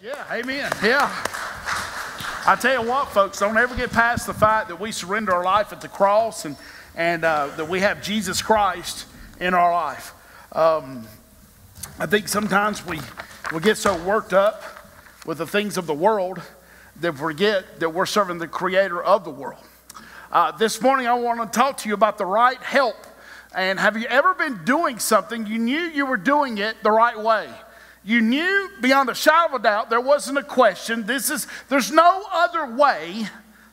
Yeah, amen. Yeah. I tell you what, folks, don't ever get past the fact that we surrender our life at the cross and, and uh, that we have Jesus Christ in our life. Um, I think sometimes we, we get so worked up with the things of the world that we forget that we're serving the creator of the world. Uh, this morning, I want to talk to you about the right help. And have you ever been doing something you knew you were doing it the right way? You knew beyond a shadow of a doubt, there wasn't a question. This is, there's no other way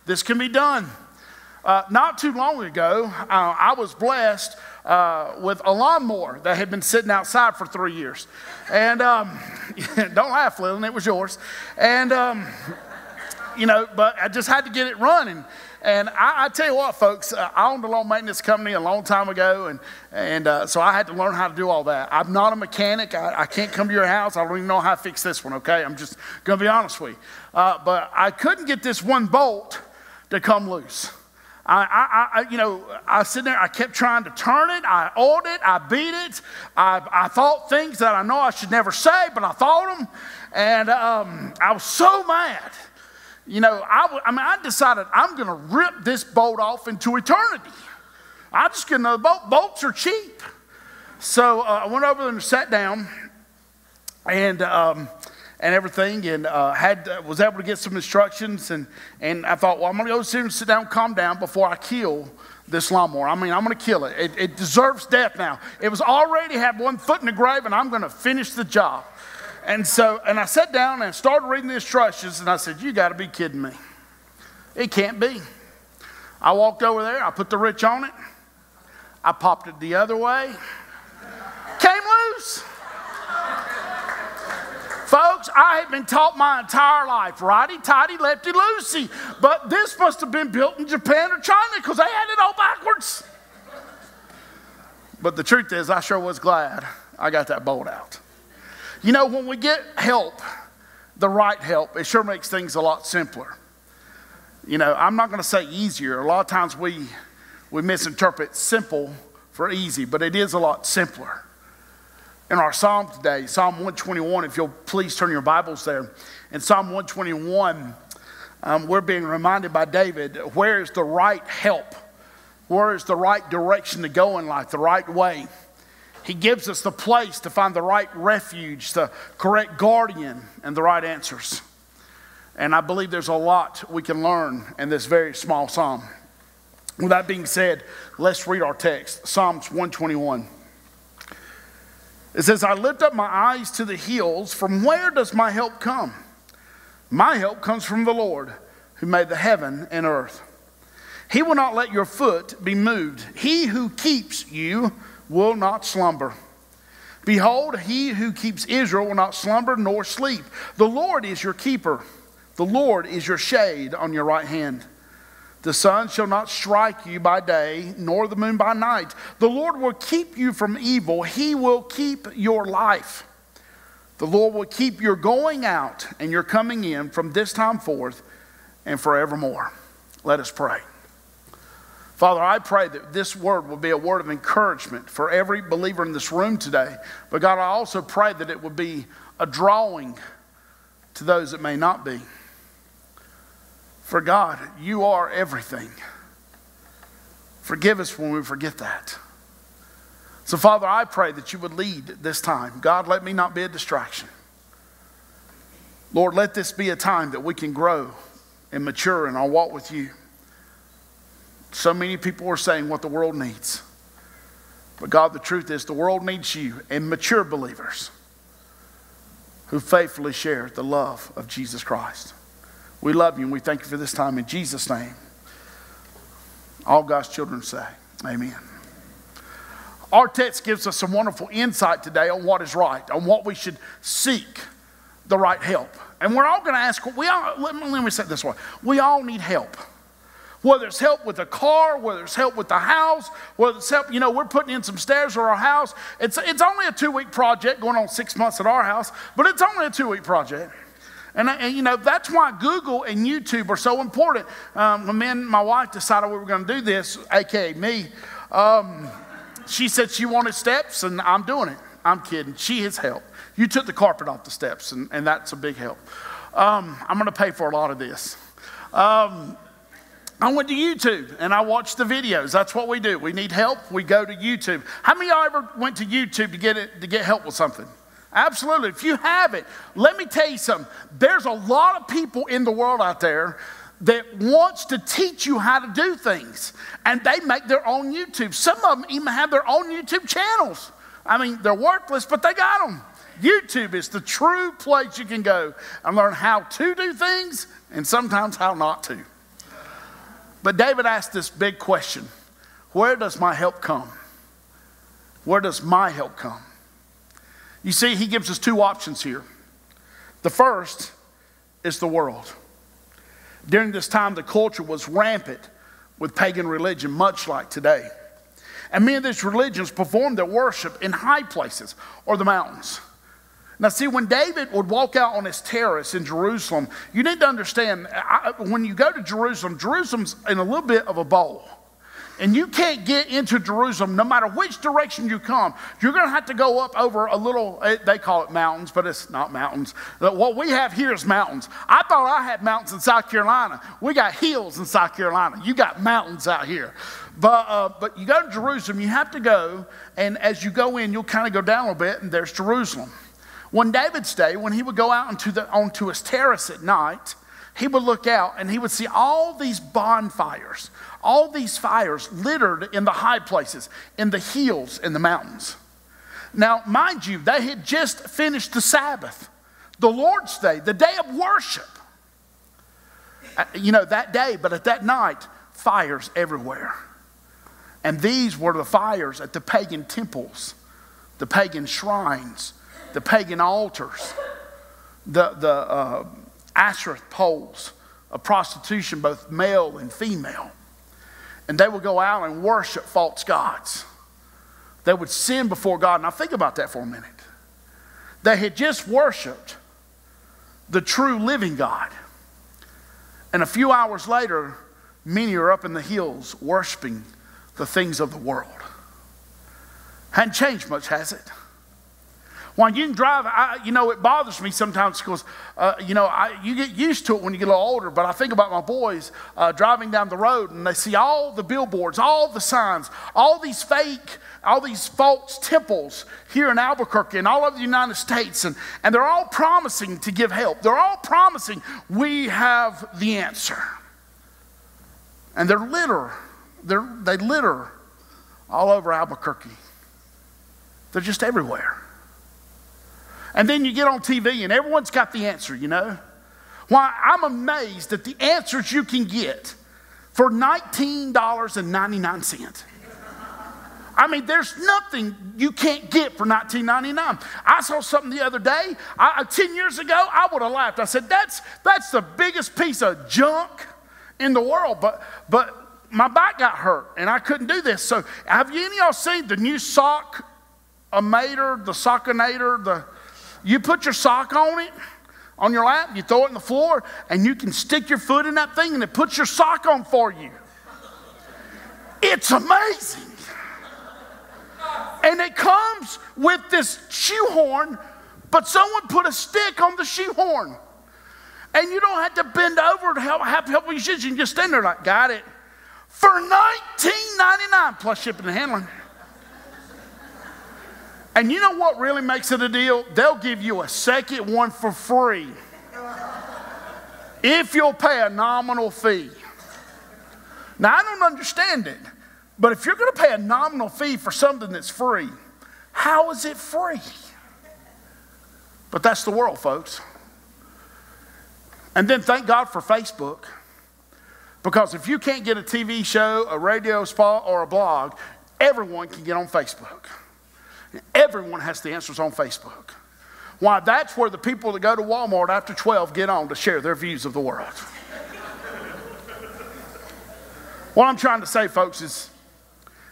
this can be done. Uh, not too long ago, uh, I was blessed uh, with a lawnmower that had been sitting outside for three years. And um, don't laugh, Lillian, it was yours. And, um, you know, but I just had to get it running. And I, I, tell you what, folks, uh, I owned a lawn maintenance company a long time ago, and, and uh, so I had to learn how to do all that. I'm not a mechanic. I, I, can't come to your house. I don't even know how to fix this one, okay? I'm just going to be honest with you. Uh, but I couldn't get this one bolt to come loose. I, I, you know, I sitting there, I kept trying to turn it. I oiled it, I beat it. I, I thought things that I know I should never say, but I thought them. And um, I was so mad. You know, I, I mean, I decided I'm going to rip this boat off into eternity. I'm just get to, boat, boats are cheap. So uh, I went over there and sat down and, um, and everything and uh, had, uh, was able to get some instructions. And, and I thought, well, I'm going to go sit and sit down, calm down before I kill this lawnmower. I mean, I'm going to kill it. it. It deserves death now. It was already had one foot in the grave, and I'm going to finish the job. And so, and I sat down and started reading the instructions, and I said, You got to be kidding me. It can't be. I walked over there, I put the wrench on it, I popped it the other way, came loose. Folks, I had been taught my entire life righty tighty, lefty loosey, but this must have been built in Japan or China because they had it all backwards. But the truth is, I sure was glad I got that bolt out. You know, when we get help, the right help, it sure makes things a lot simpler. You know, I'm not going to say easier. A lot of times we, we misinterpret simple for easy, but it is a lot simpler. In our psalm today, Psalm 121, if you'll please turn your Bibles there. In Psalm 121, um, we're being reminded by David where is the right help? Where is the right direction to go in life, the right way? He gives us the place to find the right refuge, the correct guardian, and the right answers. And I believe there's a lot we can learn in this very small psalm. With that being said, let's read our text Psalms 121. It says, I lift up my eyes to the hills. From where does my help come? My help comes from the Lord who made the heaven and earth. He will not let your foot be moved. He who keeps you will not slumber. Behold, he who keeps Israel will not slumber nor sleep. The Lord is your keeper. The Lord is your shade on your right hand. The sun shall not strike you by day, nor the moon by night. The Lord will keep you from evil. He will keep your life. The Lord will keep your going out and your coming in from this time forth and forevermore. Let us pray. Father, I pray that this word will be a word of encouragement for every believer in this room today. But God, I also pray that it would be a drawing to those that may not be. For God, you are everything. Forgive us when we forget that. So, Father, I pray that you would lead this time. God, let me not be a distraction. Lord, let this be a time that we can grow and mature in our walk with you. So many people are saying what the world needs. But God, the truth is, the world needs you and mature believers who faithfully share the love of Jesus Christ. We love you and we thank you for this time in Jesus' name. All God's children say, Amen. Our text gives us some wonderful insight today on what is right, on what we should seek the right help. And we're all going to ask, we all, let me, let me say it this way we all need help whether it's help with a car, whether it's help with the house, whether it's help, you know, we're putting in some stairs for our house. It's, it's only a two week project going on six months at our house, but it's only a two week project. And, and, you know, that's why Google and YouTube are so important. Um, when me and my wife decided we were going to do this, aka me, um, she said she wanted steps, and I'm doing it. I'm kidding. She has helped. You took the carpet off the steps, and, and that's a big help. Um, I'm going to pay for a lot of this. Um, I went to YouTube and I watched the videos. That's what we do. We need help, we go to YouTube. How many of y'all ever went to YouTube to get, it, to get help with something? Absolutely. If you have it, let me tell you something. There's a lot of people in the world out there that wants to teach you how to do things, and they make their own YouTube. Some of them even have their own YouTube channels. I mean, they're worthless, but they got them. YouTube is the true place you can go and learn how to do things and sometimes how not to. But David asked this big question Where does my help come? Where does my help come? You see, he gives us two options here. The first is the world. During this time, the culture was rampant with pagan religion, much like today. And many of these religions performed their worship in high places or the mountains. Now, see, when David would walk out on his terrace in Jerusalem, you need to understand I, when you go to Jerusalem, Jerusalem's in a little bit of a bowl and you can't get into Jerusalem no matter which direction you come. You're going to have to go up over a little, eh, they call it mountains, but it's not mountains. What we have here is mountains. I thought I had mountains in South Carolina. We got hills in South Carolina. You got mountains out here. But, uh, but you go to Jerusalem, you have to go, and as you go in, you'll kind of go down a little bit, and there's Jerusalem. When David's day, when he would go out onto, the, onto his terrace at night, he would look out and he would see all these bonfires, all these fires littered in the high places, in the hills, in the mountains. Now, mind you, they had just finished the Sabbath, the Lord's day, the day of worship. Uh, you know, that day, but at that night, fires everywhere. And these were the fires at the pagan temples, the pagan shrines, the pagan altars, the, the uh, Asherah poles of prostitution, both male and female and they would go out and worship false gods. They would sin before God. Now, think about that for a minute. They had just worshiped the true living God. And a few hours later, many are up in the hills worshiping the things of the world. Hadn't changed much, has it? When you can drive, I, you know, it bothers me sometimes because, uh, you know, I, you get used to it when you get a little older. But I think about my boys uh, driving down the road and they see all the billboards, all the signs, all these fake, all these false temples here in Albuquerque and all over the United States. And, and they're all promising to give help. They're all promising we have the answer. And they're litter, they're, they litter all over Albuquerque. They're just everywhere. And then you get on TV and everyone's got the answer, you know? Why, I'm amazed at the answers you can get for $19.99. I mean, there's nothing you can't get for $19.99. I saw something the other day. I, uh, 10 years ago, I would have laughed. I said, that's, that's the biggest piece of junk in the world. But, but my back got hurt and I couldn't do this. So, have you any of y'all seen the new sock, a mater, the sockinator, the you put your sock on it, on your lap, you throw it in the floor, and you can stick your foot in that thing and it puts your sock on for you. It's amazing. And it comes with this shoehorn, but someone put a stick on the shoehorn. And you don't have to bend over to help, help your shoes. You can just stand there like, got it. For $19.99 plus shipping and handling. And you know what really makes it a deal? They'll give you a second one for free if you'll pay a nominal fee. Now, I don't understand it, but if you're going to pay a nominal fee for something that's free, how is it free? But that's the world, folks. And then thank God for Facebook. Because if you can't get a TV show, a radio spot, or a blog, everyone can get on Facebook. Everyone has the answers on Facebook. Why, that's where the people that go to Walmart after 12 get on to share their views of the world. what I'm trying to say, folks, is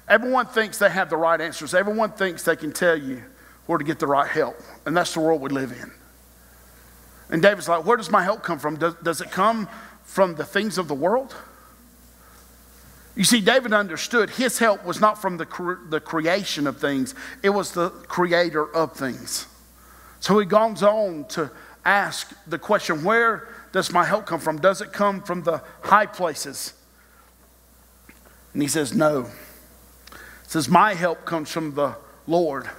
everyone thinks they have the right answers. Everyone thinks they can tell you where to get the right help. And that's the world we live in. And David's like, where does my help come from? Does, does it come from the things of the world? You see, David understood his help was not from the, cre- the creation of things, it was the creator of things. So he goes on to ask the question where does my help come from? Does it come from the high places? And he says, No. He says, My help comes from the Lord.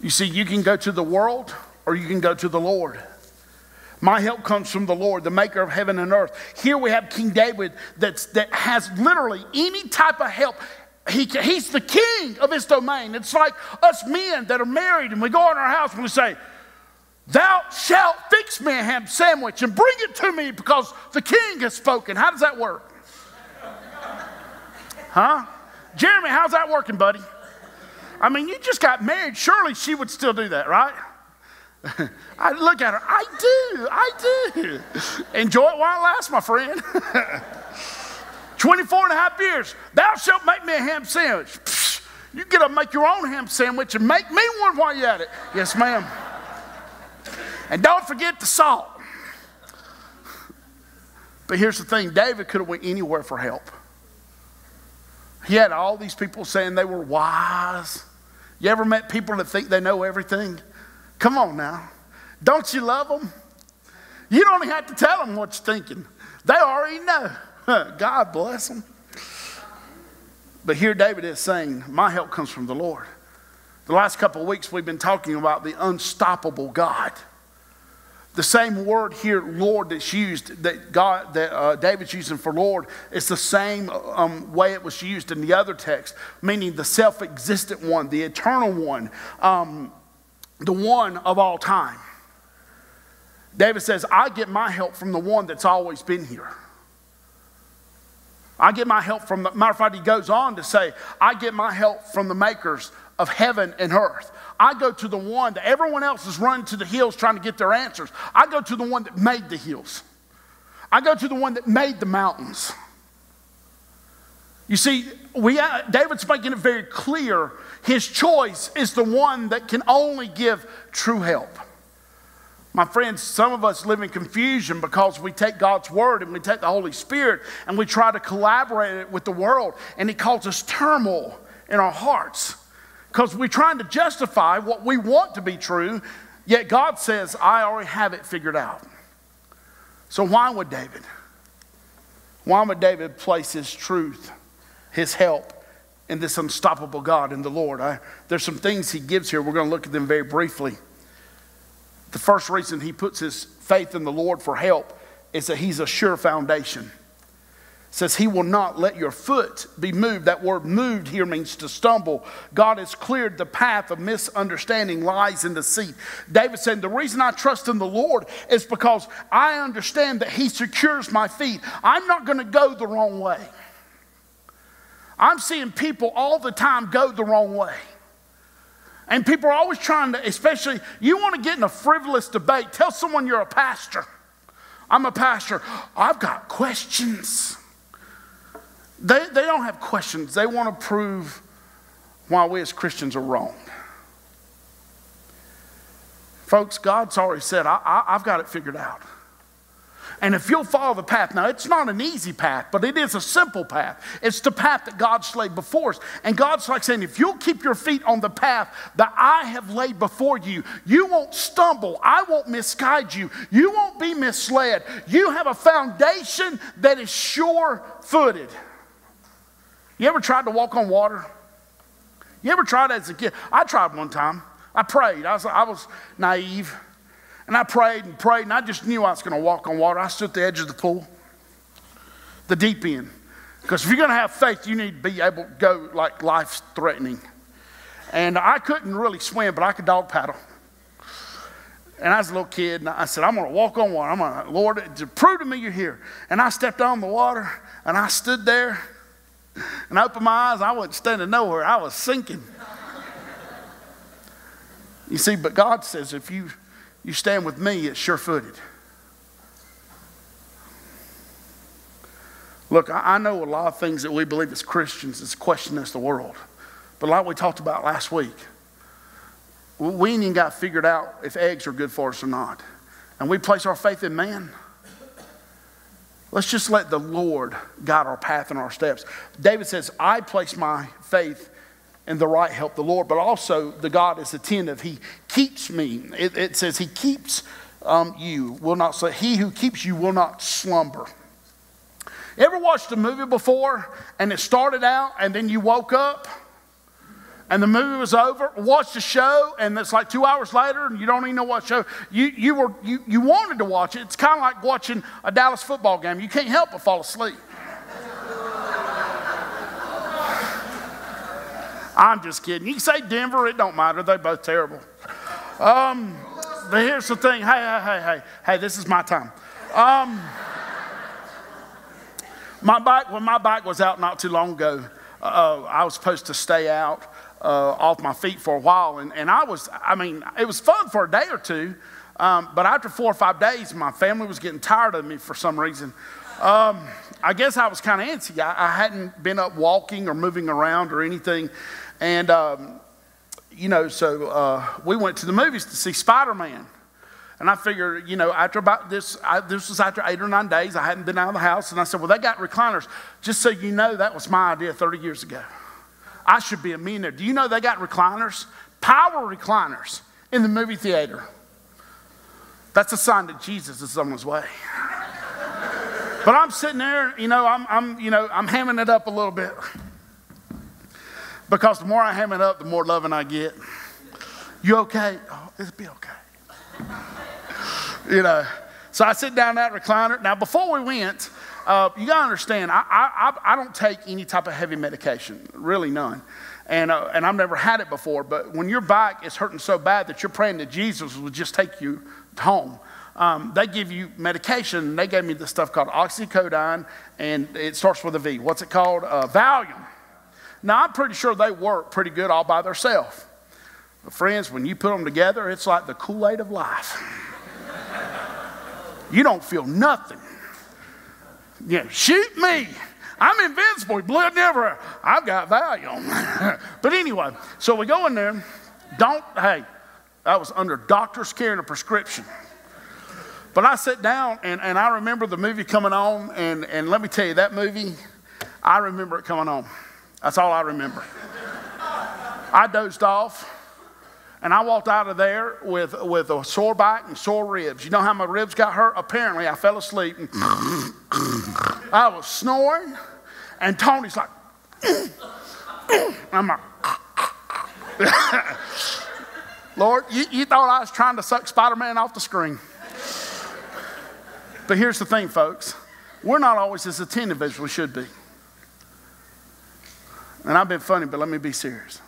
You see, you can go to the world or you can go to the Lord. My help comes from the Lord, the maker of heaven and earth. Here we have King David that's, that has literally any type of help. He, he's the king of his domain. It's like us men that are married and we go in our house and we say, Thou shalt fix me a ham sandwich and bring it to me because the king has spoken. How does that work? Huh? Jeremy, how's that working, buddy? I mean, you just got married. Surely she would still do that, right? I look at her. I do. I do. Enjoy it while it lasts, my friend. 24 and a half years. Thou shalt make me a ham sandwich. Psh, you get up make your own ham sandwich and make me one while you're at it. Yes, ma'am. And don't forget the salt. But here's the thing David could have went anywhere for help. He had all these people saying they were wise. You ever met people that think they know everything? Come on now. Don't you love them? You don't have to tell them what you're thinking. They already know. God bless them. But here David is saying, My help comes from the Lord. The last couple of weeks we've been talking about the unstoppable God. The same word here, Lord, that's used, that God, that uh, David's using for Lord, it's the same um, way it was used in the other text, meaning the self-existent one, the eternal one, um, the one of all time. David says, I get my help from the one that's always been here. I get my help from the matter of fact, he goes on to say, I get my help from the makers of heaven and earth. I go to the one that everyone else is running to the hills trying to get their answers. I go to the one that made the hills. I go to the one that made the mountains. You see, we, uh, David's making it very clear his choice is the one that can only give true help. My friends, some of us live in confusion because we take God's word and we take the Holy Spirit and we try to collaborate it with the world, and it causes turmoil in our hearts because we're trying to justify what we want to be true, yet God says, I already have it figured out. So, why would David? Why would David place his truth, his help, in this unstoppable God, in the Lord? I, there's some things he gives here. We're going to look at them very briefly. The first reason he puts his faith in the Lord for help is that he's a sure foundation says he will not let your foot be moved. That word moved here means to stumble. God has cleared the path of misunderstanding, lies, and deceit. David said, The reason I trust in the Lord is because I understand that he secures my feet. I'm not going to go the wrong way. I'm seeing people all the time go the wrong way. And people are always trying to, especially, you want to get in a frivolous debate. Tell someone you're a pastor. I'm a pastor. I've got questions. They, they don't have questions. They want to prove why we as Christians are wrong. Folks, God's already said, I, I, I've got it figured out. And if you'll follow the path, now it's not an easy path, but it is a simple path. It's the path that God's laid before us. And God's like saying, if you'll keep your feet on the path that I have laid before you, you won't stumble. I won't misguide you. You won't be misled. You have a foundation that is sure footed. You ever tried to walk on water? You ever tried as a kid? I tried one time. I prayed. I was, I was naive. And I prayed and prayed, and I just knew I was going to walk on water. I stood at the edge of the pool, the deep end. Because if you're going to have faith, you need to be able to go like life threatening. And I couldn't really swim, but I could dog paddle. And I was a little kid, and I said, I'm going to walk on water. I'm going to, Lord, prove to me you're here. And I stepped on the water, and I stood there, and I opened my eyes, I wasn't standing nowhere, I was sinking. you see, but God says if you, you stand with me, it's sure footed. Look, I, know a lot of things that we believe as Christians is question as the world. But like we talked about last week, we ain't even got figured out if eggs are good for us or not. And we place our faith in man. Let's just let the Lord guide our path and our steps. David says, I place my faith and the right help the Lord, but also the God is attentive. He keeps me. It, it says he keeps um, you, will not say, he who keeps you will not slumber. Ever watched a movie before and it started out and then you woke up and the movie was over? Watched a show and it's like two hours later and you don't even know what show. You, you, were, you, you wanted to watch it. It's kind of like watching a Dallas football game. You can't help but fall asleep. I'm just kidding. You can say Denver, it don't matter. They're both terrible. Um, but here's the thing. Hey, hey, hey, hey. Hey, this is my time. Um, my bike, when my bike was out not too long ago, uh, I was supposed to stay out uh, off my feet for a while. And, and I was, I mean, it was fun for a day or two. Um, but after four or five days, my family was getting tired of me for some reason. Um, I guess I was kind of antsy. I, I, hadn't been up walking or moving around or anything. And, um, you know, so uh, we went to the movies to see Spider Man. And I figured, you know, after about this, I, this was after eight or nine days. I hadn't been out of the house. And I said, well, they got recliners. Just so you know, that was my idea 30 years ago. I should be a millionaire. Do you know they got recliners? Power recliners in the movie theater. That's a sign that Jesus is on his way. But I'm sitting there, you know, I'm, I'm, you know, I'm hamming it up a little bit. Because the more I ham it up, the more loving I get. You okay? Oh, it'll be okay you know. So I sit down in that recliner. Now, before we went, uh, you got to understand, I, I, I don't take any type of heavy medication, really none. And, uh, and I've never had it before, but when your back is hurting so bad that you're praying that Jesus will just take you home, um, they give you medication. They gave me this stuff called oxycodone, and it starts with a V. What's it called? Uh, Valium. Now, I'm pretty sure they work pretty good all by themselves. But friends, when you put them together, it's like the Kool Aid of life. you don't feel nothing. Yeah, shoot me. I'm invincible. Blood never. I've got Valium. but anyway, so we go in there. Don't, hey, I was under doctor's care and a prescription. But I sit down and, and I remember the movie coming on. And, and let me tell you, that movie, I remember it coming on. That's all I remember. I dozed off. And I walked out of there with, with a sore back and sore ribs. You know how my ribs got hurt? Apparently, I fell asleep. And I was snoring, and Tony's like, I'm like, Lord, you, you thought I was trying to suck Spider Man off the screen. But here's the thing, folks we're not always as attentive as we should be. And I've been funny, but let me be serious.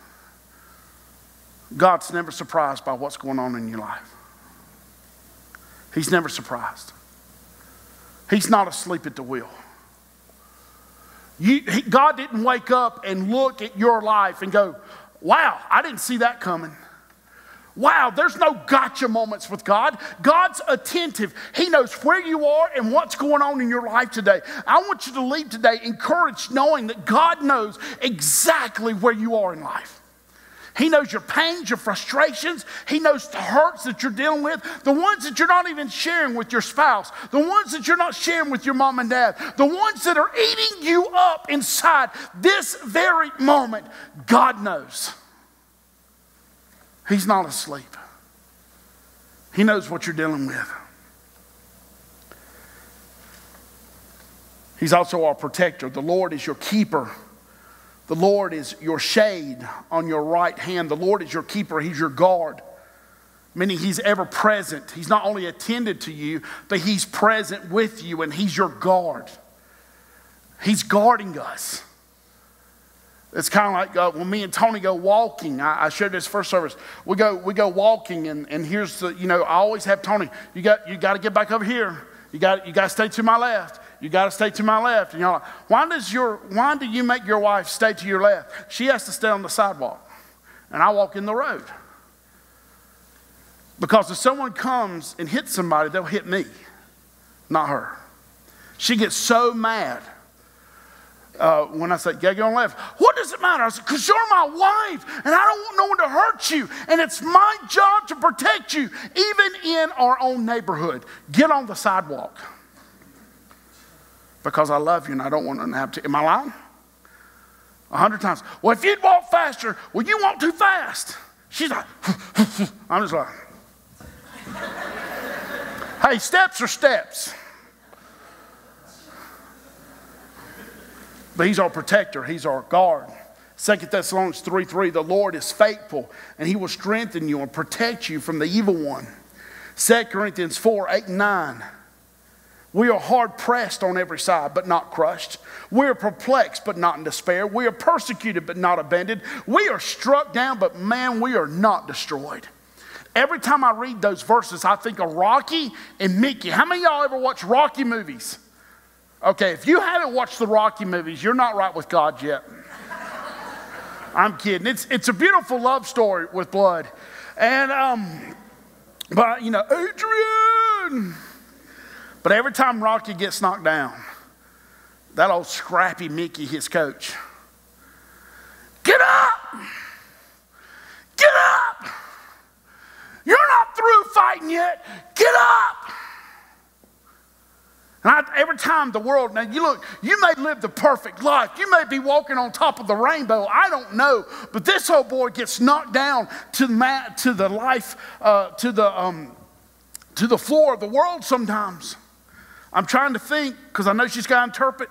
God's never surprised by what's going on in your life. He's never surprised. He's not asleep at the wheel. You, he, God didn't wake up and look at your life and go, wow, I didn't see that coming. Wow, there's no gotcha moments with God. God's attentive. He knows where you are and what's going on in your life today. I want you to leave today encouraged knowing that God knows exactly where you are in life. He knows your pains, your frustrations. He knows the hurts that you're dealing with, the ones that you're not even sharing with your spouse, the ones that you're not sharing with your mom and dad, the ones that are eating you up inside this very moment. God knows. He's not asleep, He knows what you're dealing with. He's also our protector. The Lord is your keeper. The Lord is your shade on your right hand. The Lord is your keeper, He's your guard, meaning He's ever present. He's not only attended to you, but He's present with you and He's your guard. He's guarding us. It's kind of like uh, when me and Tony go walking. I, I, shared this first service. We go, we go walking, and, and here's the, you know, I always have Tony, you got, you got to get back over here. You got, you got to stay to my left. You got to stay to my left. And you're like, why, does your, why do you make your wife stay to your left? She has to stay on the sidewalk, and I walk in the road. Because if someone comes and hits somebody, they'll hit me, not her. She gets so mad uh, when I said, yeah, you're on left. What does it matter? I said, because you're my wife and I don't want no one to hurt you. And it's my job to protect you, even in our own neighborhood. Get on the sidewalk because I love you and I don't want to have to. Am I lying? A hundred times. Well, if you'd walk faster, well, you walk too fast. She's like, I'm just like, hey, steps are steps. But he's our protector, he's our guard. 2 Thessalonians 3 3, the Lord is faithful and he will strengthen you and protect you from the evil one. 2 Corinthians 4 8 and 9. We are hard pressed on every side, but not crushed. We are perplexed, but not in despair. We are persecuted, but not abandoned. We are struck down, but man, we are not destroyed. Every time I read those verses, I think of Rocky and Mickey. How many y'all ever watch Rocky movies? Okay, if you haven't watched the Rocky movies, you're not right with God yet. I'm kidding. It's, it's a beautiful love story with blood. And, um, but, you know, Adrian. But every time Rocky gets knocked down, that old scrappy Mickey, his coach, get up! Get up! You're not through fighting yet. Get up! And I, every time the world, now you look, you may live the perfect life. You may be walking on top of the rainbow. I don't know. But this old boy gets knocked down to, to the life, uh, to, the, um, to the floor of the world sometimes. I'm trying to think because I know she's got to interpret.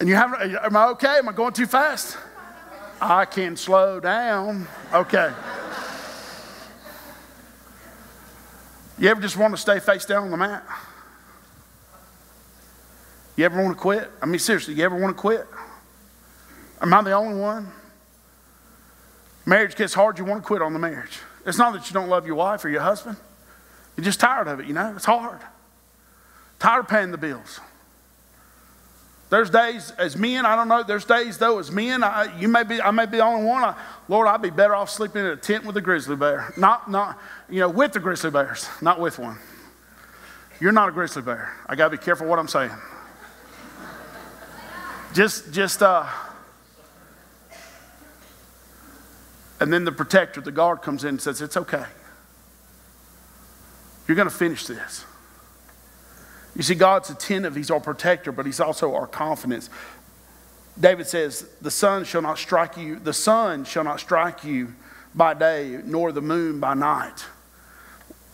And you have, am I okay? Am I going too fast? I can slow down. Okay. You ever just want to stay face down on the mat? You ever want to quit? I mean, seriously, you ever want to quit? Am I the only one? Marriage gets hard, you want to quit on the marriage. It's not that you don't love your wife or your husband. You're just tired of it, you know? It's hard. Tired of paying the bills. There's days as men, I don't know, there's days though as men, I, you may be, I may be the only one. I, Lord, I'd be better off sleeping in a tent with a grizzly bear. Not, not, you know, with the grizzly bears, not with one. You're not a grizzly bear. I got to be careful what I'm saying. Just, just, uh, and then the protector, the guard comes in and says, It's okay. You're going to finish this. You see, God's attentive, He's our protector, but He's also our confidence. David says, The sun shall not strike you, the sun shall not strike you by day, nor the moon by night.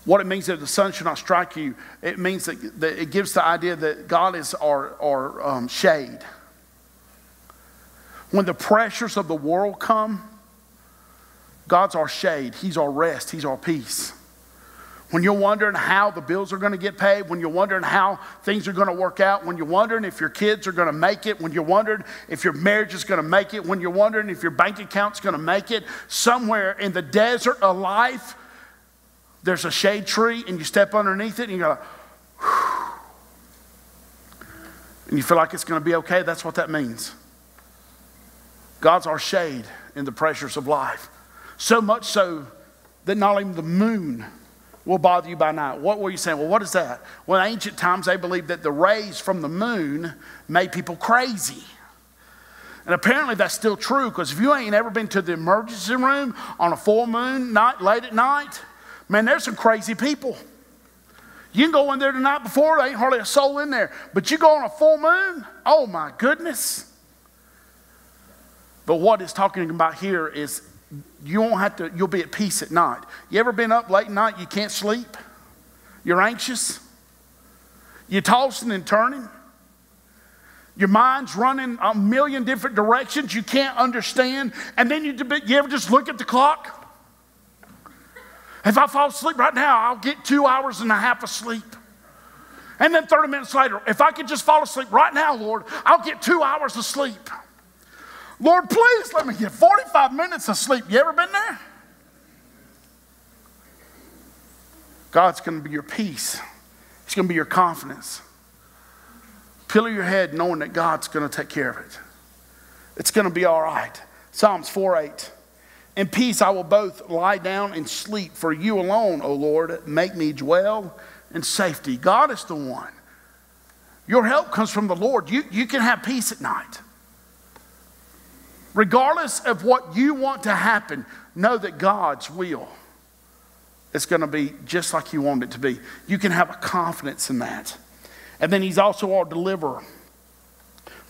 What it means that the sun shall not strike you, it means that, that it gives the idea that God is our, our um, shade. When the pressures of the world come, God's our shade, He's our rest, He's our peace when you're wondering how the bills are going to get paid, when you're wondering how things are going to work out, when you're wondering if your kids are going to make it, when you're wondering if your marriage is going to make it, when you're wondering if your bank account's going to make it, somewhere in the desert of life, there's a shade tree and you step underneath it and you go, and you feel like it's going to be okay. That's what that means. God's our shade in the pressures of life. So much so that not even the moon will bother you by night. What were you saying? Well, what is that? Well, in ancient times, they believed that the rays from the moon made people crazy. And apparently that's still true because if you ain't ever been to the emergency room on a full moon night, late at night, man, there's some crazy people. You can go in there the night before, there ain't hardly a soul in there. But you go on a full moon, oh my goodness. But what it's talking about here is you won't have to, you'll be at peace at night. You ever been up late at night, you can't sleep? You're anxious? You're tossing and turning? Your mind's running a million different directions you can't understand. And then you, you ever just look at the clock? If I fall asleep right now, I'll get two hours and a half of sleep. And then 30 minutes later, if I could just fall asleep right now, Lord, I'll get two hours of sleep. Lord, please let me get 45 minutes of sleep. You ever been there? God's going to be your peace. He's going to be your confidence. Pillow your head knowing that God's going to take care of it. It's going to be all right. Psalms 4 8. In peace I will both lie down and sleep, for you alone, O Lord, make me dwell in safety. God is the one. Your help comes from the Lord. You, you can have peace at night. Regardless of what you want to happen, know that God's will is going to be just like you want it to be. You can have a confidence in that. And then He's also our deliverer.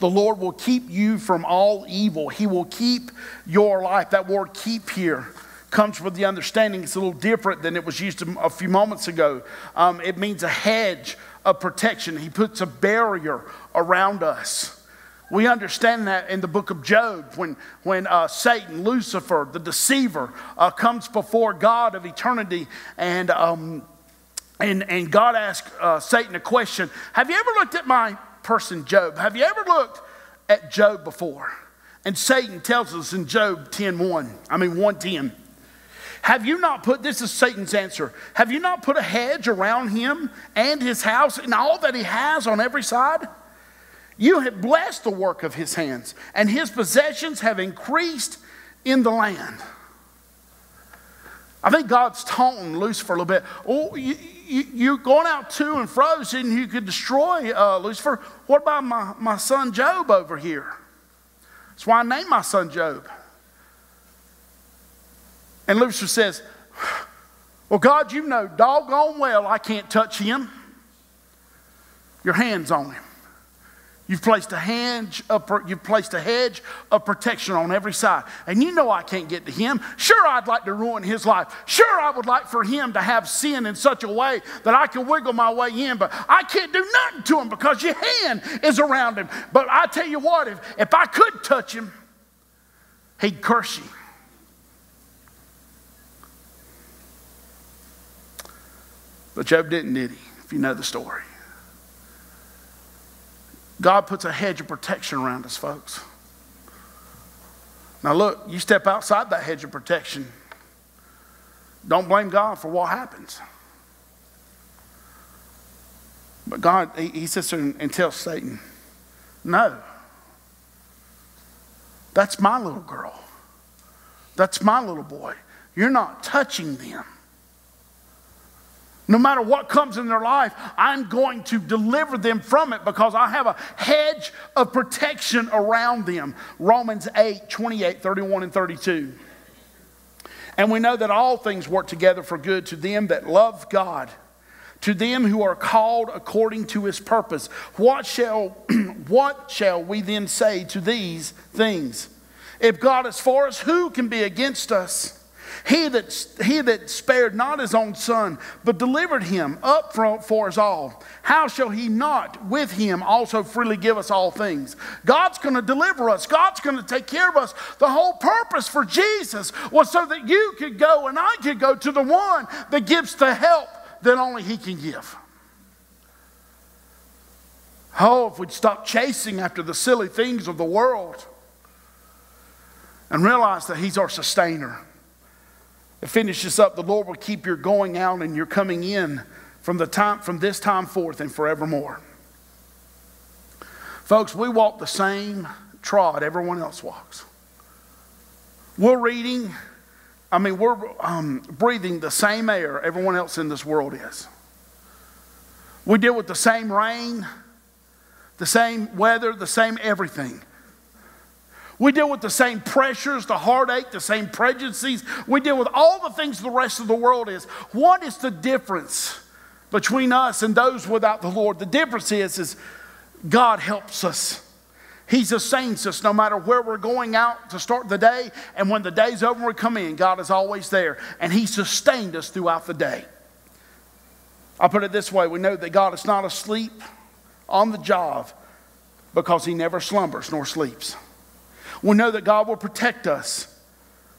The Lord will keep you from all evil. He will keep your life. That word keep here comes with the understanding it's a little different than it was used a few moments ago. Um, it means a hedge of protection, He puts a barrier around us. We understand that in the book of Job when, when uh, Satan, Lucifer, the deceiver, uh, comes before God of eternity and, um, and, and God asks uh, Satan a question Have you ever looked at my person, Job? Have you ever looked at Job before? And Satan tells us in Job 10 1, I mean 110. Have you not put, this is Satan's answer, have you not put a hedge around him and his house and all that he has on every side? You have blessed the work of his hands, and his possessions have increased in the land. I think God's taunting Lucifer a little bit. Oh, you, you, are going out to and fro, and you could destroy uh, Lucifer. What about my, my son Job over here? That's why I named my son Job. And Lucifer says, Well, God, you know doggone well I can't touch him. Your hand's on him. You've placed a hedge of, you've placed a hedge of protection on every side. And you know I can't get to him. Sure, I'd like to ruin his life. Sure, I would like for him to have sin in such a way that I can wiggle my way in, but I can't do nothing to him because your hand is around him. But I tell you what, if, if I could touch him, he'd curse you. But Job didn't, did he? If you know the story. God puts a hedge of protection around us, folks. Now, look, you step outside that hedge of protection, don't blame God for what happens. But God, He, he sits there and, and tells Satan, No, that's my little girl. That's my little boy. You're not touching them. No matter what comes in their life, I'm going to deliver them from it because I have a hedge of protection around them. Romans 8, 28, 31, and 32. And we know that all things work together for good to them that love God, to them who are called according to his purpose. What shall, what shall we then say to these things? If God is for us, who can be against us? He that, he that spared not his own son, but delivered him up for, for us all, how shall he not with him also freely give us all things? God's going to deliver us, God's going to take care of us. The whole purpose for Jesus was so that you could go and I could go to the one that gives the help that only he can give. Oh, if we'd stop chasing after the silly things of the world and realize that he's our sustainer. It finishes up, the Lord will keep your going out and your coming in from, the time, from this time forth and forevermore. Folks, we walk the same trod everyone else walks. We're reading, I mean, we're um, breathing the same air everyone else in this world is. We deal with the same rain, the same weather, the same everything. We deal with the same pressures, the heartache, the same prejudices. We deal with all the things the rest of the world is. What is the difference between us and those without the Lord? The difference is, is God helps us. He sustains us no matter where we're going out to start the day. And when the day's over, we come in, God is always there. And He sustained us throughout the day. I'll put it this way we know that God is not asleep on the job because He never slumbers nor sleeps. We know that God will protect us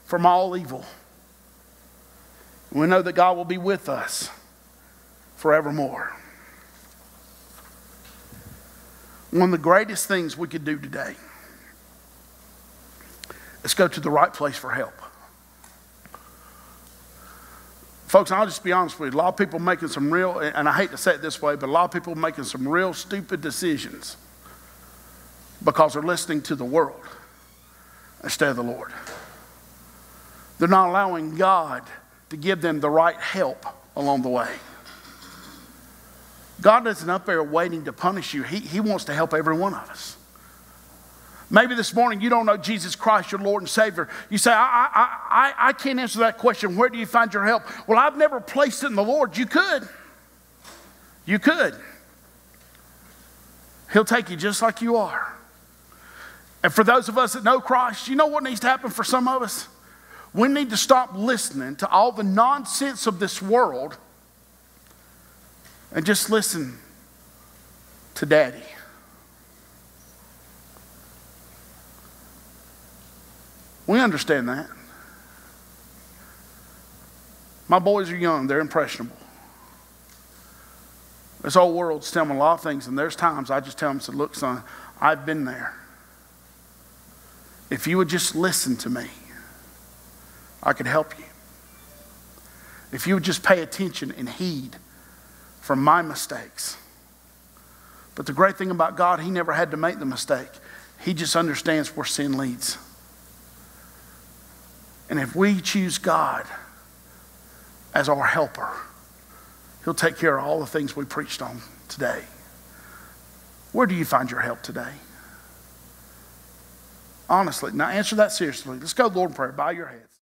from all evil. We know that God will be with us forevermore. One of the greatest things we could do today is go to the right place for help. Folks, I'll just be honest with you. A lot of people making some real, and I hate to say it this way, but a lot of people making some real stupid decisions because they're listening to the world instead of the Lord. They're not allowing God to give them the right help along the way. God isn't up there waiting to punish you, He, he wants to help every one of us. Maybe this morning you don't know Jesus Christ, your Lord and Savior. You say, I, I, I, I can't answer that question. Where do you find your help? Well, I've never placed it in the Lord. You could. You could. He'll take you just like you are. And for those of us that know Christ, you know what needs to happen for some of us? We need to stop listening to all the nonsense of this world and just listen to Daddy. We understand that. My boys are young, they're impressionable. This old world's telling them a lot of things, and there's times I just tell them, so look, son, I've been there. If you would just listen to me, I could help you. If you would just pay attention and heed from my mistakes. But the great thing about God, He never had to make the mistake. He just understands where sin leads. And if we choose God as our helper, He'll take care of all the things we preached on today. Where do you find your help today? Honestly, now answer that seriously. Let's go, Lord, in prayer. Bow your heads.